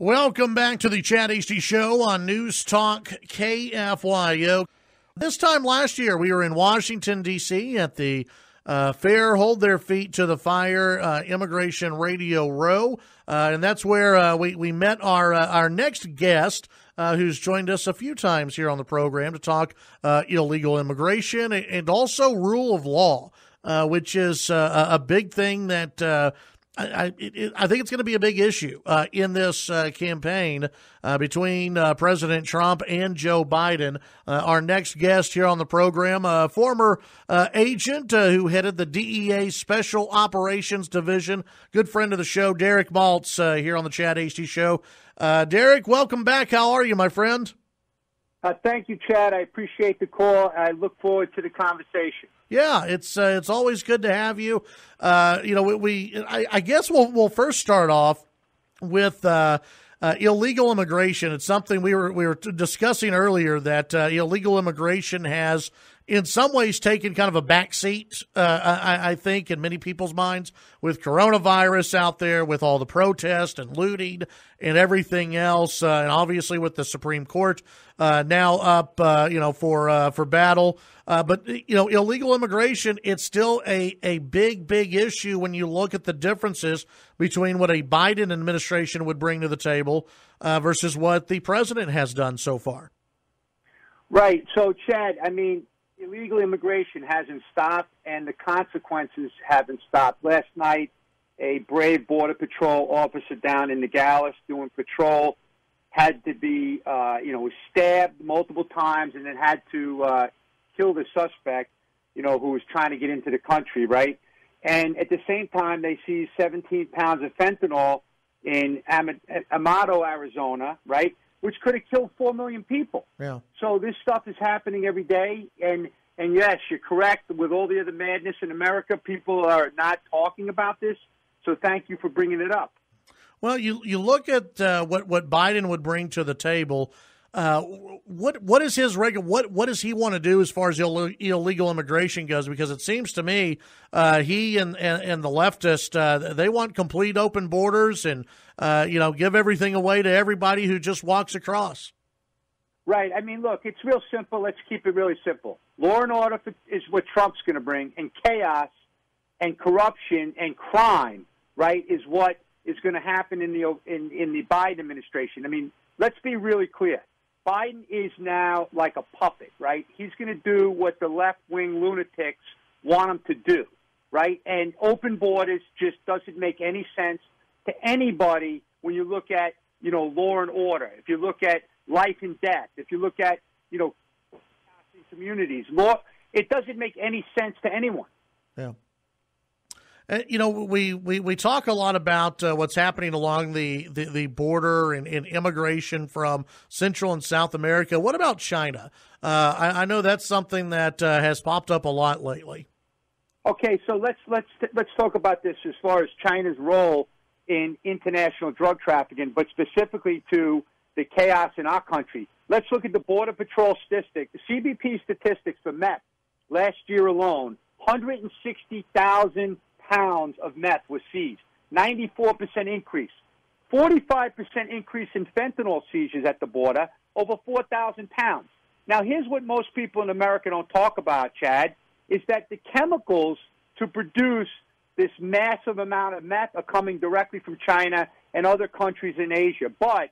Welcome back to the Chad Hasty Show on News Talk KFYO. This time last year, we were in Washington, D.C. at the uh, Fair Hold Their Feet to the Fire uh, Immigration Radio Row. Uh, and that's where uh, we, we met our, uh, our next guest. Uh, who's joined us a few times here on the program to talk illegal immigration and also rule of law, which is a big thing that I, it, I, think it's going to be a big issue uh, in this uh, campaign uh, between uh, President Trump and Joe Biden. Uh, our next guest here on the program, a former uh, agent who headed the DEA Special Operations Division, good friend of the show, Derek Maltz, here on the Chad Hasty Show. Derek, welcome back. How are you, my friend? Thank you, Chad. I appreciate the call. I look forward to the conversation. Yeah, it's uh, it's always good to have you. Uh, you know, we, we I, I, guess we'll we'll first start off with uh, uh illegal immigration. It's something we were we were discussing earlier that uh, illegal immigration has in some ways taken kind of a backseat, uh, I, I, think, in many people's minds with coronavirus out there, with all the protest and looting and everything else, uh, and obviously with the Supreme Court uh, now up, uh, you know, for uh, for battle. Uh, but you know, illegal immigration, it's still a a big, big issue when you look at the differences between what a Biden administration would bring to the table versus what the president has done so far. Right. So, Chad, I mean, illegal immigration hasn't stopped, and the consequences haven't stopped. Last night, a brave Border Patrol officer down in the Nogales doing patrol had to be, uh, you know, was stabbed multiple times and then had to uh, kill the suspect, you know, who was trying to get into the country, right? And at the same time, they see 17 pounds of fentanyl in Am- Amado, Arizona, right? which could have killed four million people. Yeah. So this stuff is happening every day, and and yes, you're correct. With all the other madness in America, people are not talking about this. So thank you for bringing it up. Well, you you look at uh, what what Biden would bring to the table. Uh, what what is his regular what what does he want to do as far as Ill- illegal immigration goes? Because it seems to me uh, he and, and, and the leftist uh, they want complete open borders and uh, you know give everything away to everybody who just walks across. Right. I mean, look, it's real simple. Let's keep it really simple. Law and order is what Trump's going to bring, and chaos and corruption and crime, right, is what is going to happen in the in in the Biden administration. I mean, let's be really clear. Biden is now like a puppet, right? He's going to do what the left wing lunatics want him to do, right? And open borders just doesn't make any sense to anybody when you look at, you know, law and order. If you look at life and death, if you look at, you know, communities, law, it doesn't make any sense to anyone. Yeah. Uh, you know, we, we, we talk a lot about uh, what's happening along the, the, the border and, and, immigration from Central and South America. What about China? Uh, I, I, know that's something that uh, has popped up a lot lately. Okay, so let's let's let's talk about this as far as China's role in international drug trafficking, but specifically to the chaos in our country. Let's look at the Border Patrol statistic, the CBP statistics for meth last year alone. 160,000 pounds of meth was seized, 94% increase. 45% increase in fentanyl seizures at the border, over 4,000 pounds. Now, here's what most people in America don't talk about, Chad, is that the chemicals to produce this massive amount of meth are coming directly from China and other countries in Asia. But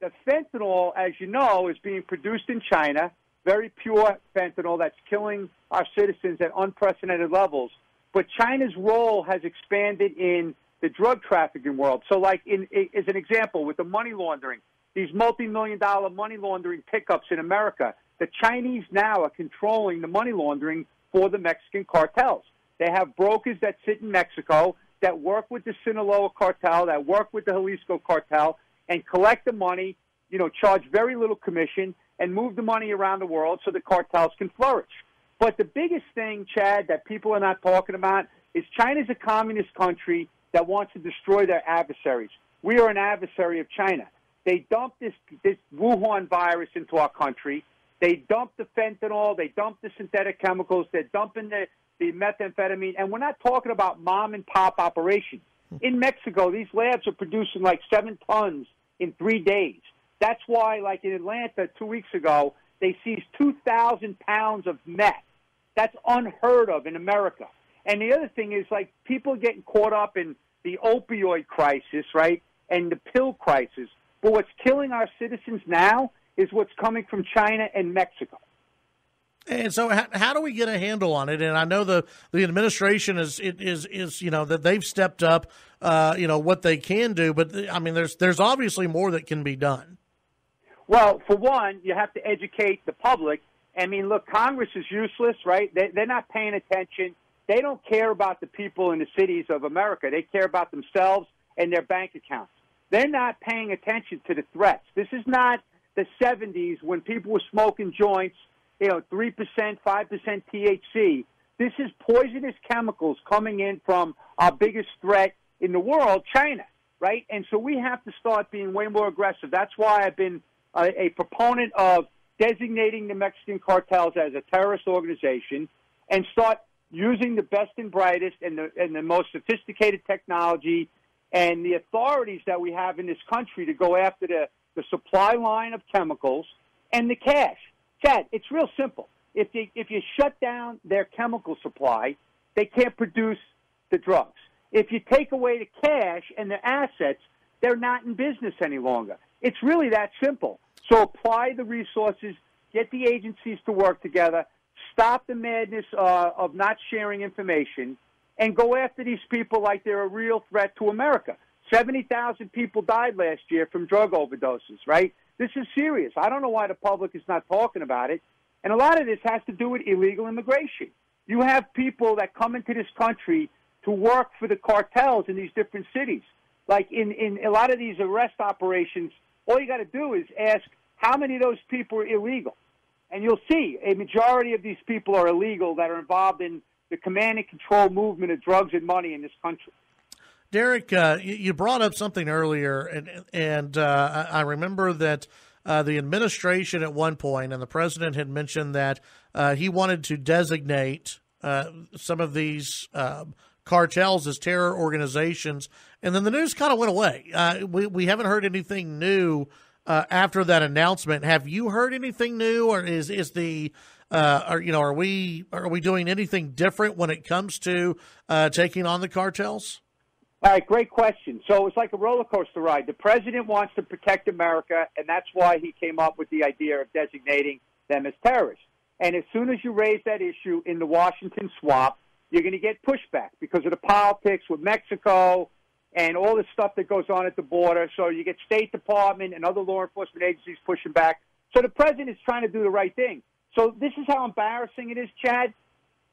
the fentanyl, as you know, is being produced in China, very pure fentanyl that's killing our citizens at unprecedented levels. But China's role has expanded in the drug trafficking world. So, like, in, as an example, with the money laundering, these multi-million dollar money laundering pickups in America, the Chinese now are controlling the money laundering for the Mexican cartels. They have brokers that sit in Mexico that work with the Sinaloa cartel, that work with the Jalisco cartel, and collect the money, you know, charge very little commission, and move the money around the world so the cartels can flourish. But the biggest thing, Chad, that people are not talking about is China's a communist country that wants to destroy their adversaries. We are an adversary of China. They dumped this, this Wuhan virus into our country. They dumped the fentanyl. They dumped the synthetic chemicals. They're dumping the, the methamphetamine. And we're not talking about mom and pop operations. Hmm. In Mexico, these labs are producing like seven tons in three days. That's why, like in Atlanta two weeks ago, they seized 2,000 pounds of meth. That's unheard of in America. And the other thing is, like, people getting caught up in the opioid crisis, right, and the pill crisis. But what's killing our citizens now is what's coming from China and Mexico. And so, how, how, do we get a handle on it? And I know the the administration is is is you know that they've stepped up, uh, you know what they can do, but I mean, there's there's obviously more that can be done. Well, for one, you have to educate the public. I mean, look, Congress is useless, right? They, they're not paying attention. They don't care about the people in the cities of America. They care about themselves and their bank accounts. They're not paying attention to the threats. This is not the 70s when people were smoking joints, you know, 3%, 5% THC. This is poisonous chemicals coming in from our biggest threat in the world, China, right? And so we have to start being way more aggressive. That's why I've been a, a proponent of designating the Mexican cartels as a terrorist organization and start using the best and brightest and the, and the most sophisticated technology and the authorities that we have in this country to go after the, the supply line of chemicals and the cash. Chad, it's real simple. If you, if you shut down their chemical supply, they can't produce the drugs. If you take away the cash and the assets, they're not in business any longer. It's really that simple. So apply the resources, get the agencies to work together, stop the madness uh, of not sharing information, and go after these people like they're a real threat to America. 70,000 people died last year from drug overdoses, right? This is serious. I don't know why the public is not talking about it. And a lot of this has to do with illegal immigration. You have people that come into this country to work for the cartels in these different cities. Like in, in a lot of these arrest operations, all you got to do is ask how many of those people are illegal. And you'll see a majority of these people are illegal that are involved in the command and control movement of drugs and money in this country. Derek, uh, you brought up something earlier, and, and uh, I remember that uh, the administration at one point and the president had mentioned that uh, he wanted to designate uh, some of these um, cartels as terror organizations, and then the news kind of went away. Uh, we we haven't heard anything new uh, after that announcement. Have you heard anything new, or is is the uh, are you know are we are we doing anything different when it comes to uh, taking on the cartels? All right, great question. So it's like a roller coaster ride. The president wants to protect America, and that's why he came up with the idea of designating them as terrorists. And as soon as you raise that issue in the Washington swamp, you're going to get pushback because of the politics with Mexico and all the stuff that goes on at the border. So you get State Department and other law enforcement agencies pushing back. So the president is trying to do the right thing. So this is how embarrassing it is, Chad.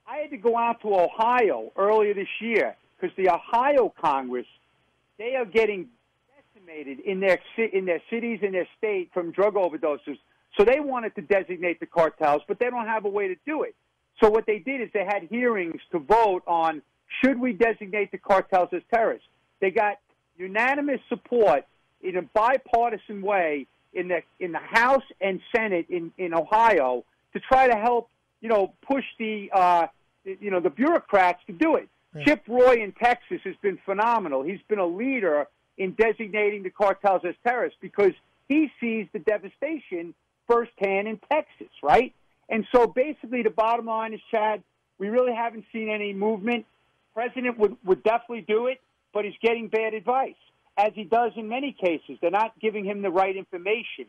I had to go out to Ohio earlier this year because the Ohio Congress, they are getting decimated in their in their cities in their state from drug overdoses. So they wanted to designate the cartels, but they don't have a way to do it. So what they did is they had hearings to vote on should we designate the cartels as terrorists. They got unanimous support in a bipartisan way in the in the House and Senate in, in Ohio to try to help you know push the uh, you know the bureaucrats to do it. Chip Roy in Texas has been phenomenal. He's been a leader in designating the cartels as terrorists because he sees the devastation firsthand in Texas, right? And so basically, the bottom line is, Chad, we really haven't seen any movement. President would, would definitely do it, but he's getting bad advice, as he does in many cases. They're not giving him the right information.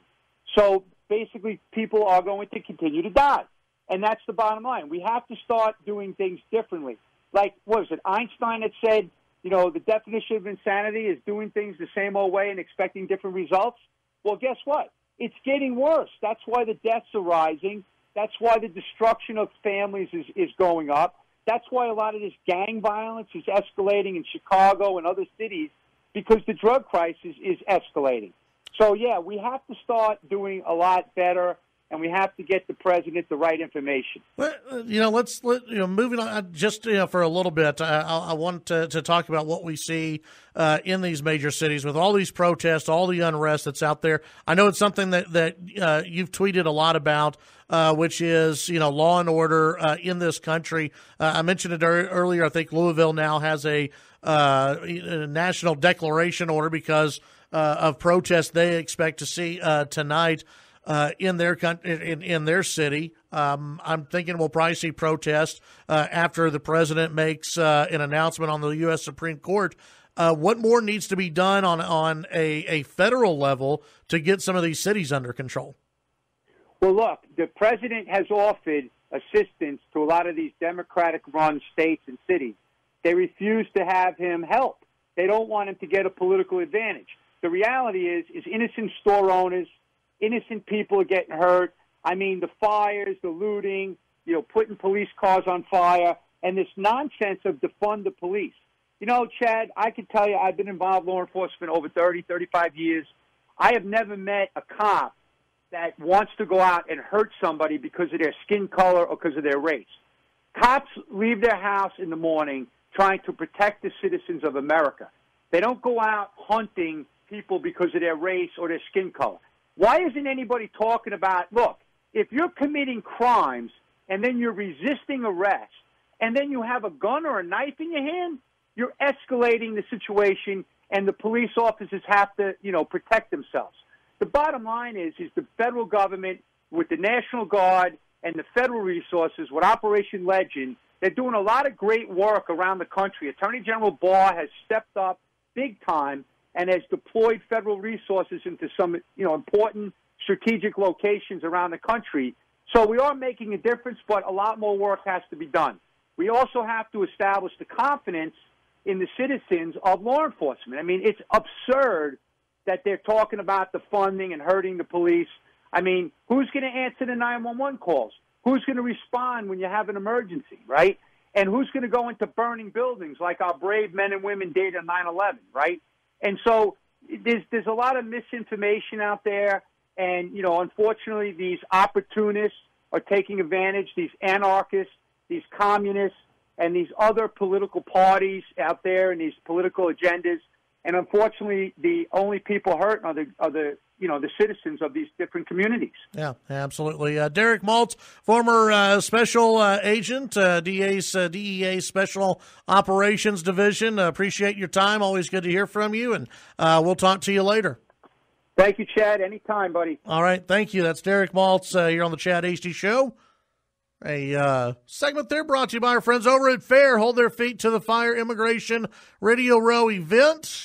So basically, people are going to continue to die. And that's the bottom line. We have to start doing things differently. Like, what was it, Einstein that said, you know, the definition of insanity is doing things the same old way and expecting different results? Well, guess what? It's getting worse. That's why the deaths are rising. That's why the destruction of families is, is going up. That's why a lot of this gang violence is escalating in Chicago and other cities because the drug crisis is escalating. So, yeah, we have to start doing a lot better and we have to get the president the right information. Well, uh, you know, let's let, you know moving on uh, just you know for a little bit. I, I want to, to, talk about what we see uh, in these major cities with all these protests, all the unrest that's out there. I know it's something that that uh, you've tweeted a lot about. Uh, which is you know law and order uh, in this country. I mentioned it earlier. I think Louisville now has a, a national declaration order because uh, of protests they expect to see uh, tonight uh, in their in, in their city. Um, I'm thinking we'll probably see protests uh, after the president makes uh, an announcement on the U.S. Supreme Court. Uh, what more needs to be done on on a, a federal level to get some of these cities under control? Well, look, the president has offered assistance to a lot of these Democratic-run states and cities. They refuse to have him help. They don't want him to get a political advantage. The reality is, is innocent store owners, innocent people are getting hurt. I mean, the fires, the looting, you know, putting police cars on fire, and this nonsense of defund the police. You know, Chad, I can tell you, I've been involved in law enforcement over 30, 35 years. I have never met a cop that wants to go out and hurt somebody because of their skin color or because of their race. Cops leave their house in the morning trying to protect the citizens of America. They don't go out hunting people because of their race or their skin color. Why isn't anybody talking about, look, if you're committing crimes and then you're resisting arrest and then you have a gun or a knife in your hand, you're escalating the situation and the police officers have to, you know, protect themselves. The bottom line is, is the federal government with the National Guard and the federal resources with Operation Legend, they're doing a lot of great work around the country. Attorney General Barr has stepped up big time and has deployed federal resources into some, you know, important strategic locations around the country. So we are making a difference, but a lot more work has to be done. We also have to establish the confidence in the citizens of law enforcement. I mean, it's absurd that they're talking about the funding and hurting the police. I mean, who's going to answer the 911 calls? Who's going to respond when you have an emergency, right? And who's going to go into burning buildings like our brave men and women did on 9 11, right? And so there's there's a lot of misinformation out there, and you know, unfortunately, these opportunists are taking advantage. These anarchists, these communists, and these other political parties out there, and these political agendas. And unfortunately, the only people hurt are the are the you know the citizens of these different communities. Yeah, absolutely. Uh, Derek Maltz, former uh, special uh, agent, uh, DA's uh, DEA Special Operations Division. Uh, appreciate your time. Always good to hear from you, and we'll talk to you later. Thank you, Chad. Anytime, buddy. All right, thank you. That's Derek Maltz. you're on the Chad Hasty Show. A segment there brought to you by our friends over at FAIR. Hold their feet to the fire immigration radio row event.